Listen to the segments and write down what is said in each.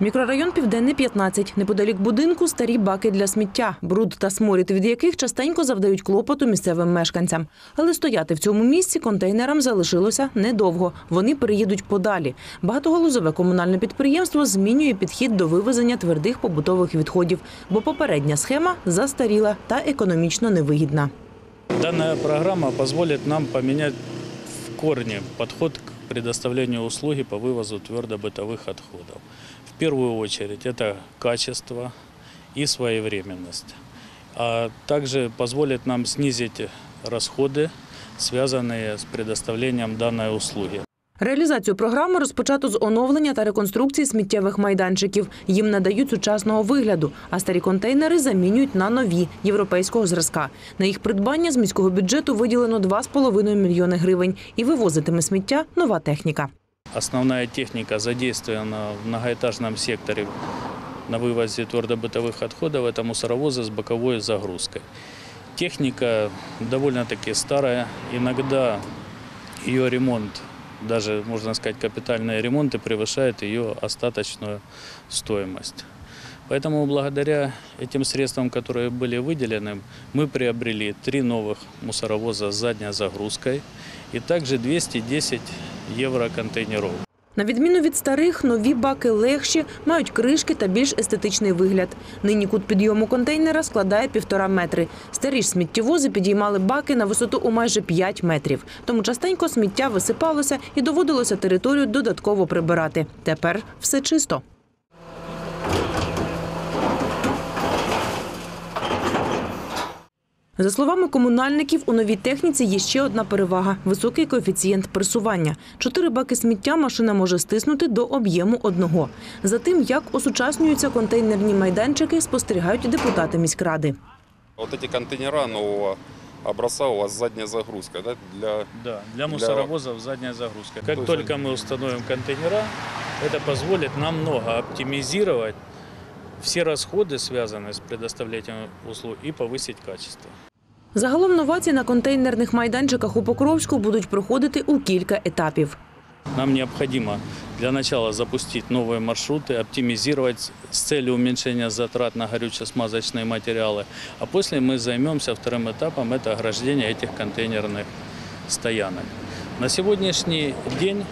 Мікрорайон Південний 15. Неподалік будинку старі баки для сміття, бруд та сморід, від яких частенько завдають клопоту місцевим мешканцям. Але стояти в цьому місці контейнерам залишилося недовго. Вони переїдуть подалі. Багатоголузове комунальне підприємство змінює підхід до вивезення твердих побутових відходів, бо попередня схема застаріла та економічно невигідна. Данная программа позволит нам поменять в корне подход к предоставлению услуги по вывозу твердобытовых отходов. В первую очередь это качество и своевременность. А также позволит нам снизить расходы, связанные с предоставлением данной услуги. Реалізацію програми розпочато з оновлення та реконструкції сміттєвих майданчиків. Їм надають сучасного вигляду, а старі контейнери замінюють на нові європейського зразка. На їх придбання з міського бюджету виділено 2,5 мільйони гривень і вивозитиме сміття нова техніка. Основная техника задействована в многоэтажном секторе на вывозе твердобытовых отходов. Это мусоровозы с боковой загрузкой. Техника довольно-таки старая. Иногда ее ремонт, даже можно сказать капитальные ремонты, превышает ее остаточную стоимость. Поэтому благодаря этим средствам, которые были выделены, мы приобрели три новых мусоровоза с задней загрузкой и также 210 евро контейнеров. На відміну від старих, нові баки легші, мають кришки та більш естетичний вигляд. Нині кут підйому контейнера складає півтора метри. Старі ж сміттєвози підіймали баки на висоту у майже 5 метрів. Тому частенько сміття висипалося і доводилося територію додатково прибирати. Тепер все чисто. За словами комунальників, у новій техніці є ще одна перевага – високий коефіцієнт пресування. Чотири баки сміття машина може стиснути до об'єму одного. За тим, як осучаснюються контейнерні майданчики, спостерігають депутати міськради. Вот эти контейнера нового образца у вас задняя загрузка, да? Для Да, для мусоровозов задняя загрузка. Как То есть только мы установим контейнера, это позволит намного оптимизировать все расходы, связанные с предоставлением услуг, и повысить качество. Загалом новації на контейнерних майданчиках у Покровську будуть проходити у кілька етапів. Нам необходимо для начала запустить новые маршруты, оптимизировать с целью уменьшения затрат на горюче-смазочные материалы. А после мы займемся вторым этапом, это ограждение этих контейнерных стоянок. На сегодняшний день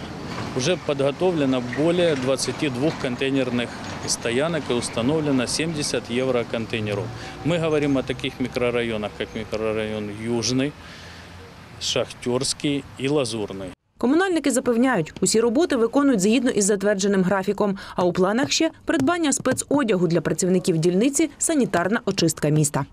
уже подготовлено более 22 контейнерных стоянок и установлено 70 евро контейнеров. Мы говорим о таких микрорайонах, как микрорайон Южный, Шахтерский и Лазурный. Комунальники запевняють, усі роботи виконують згідно із затвердженим графіком. А у планах ще придбання спецодягу для працівників дільниці санітарна очистка міста.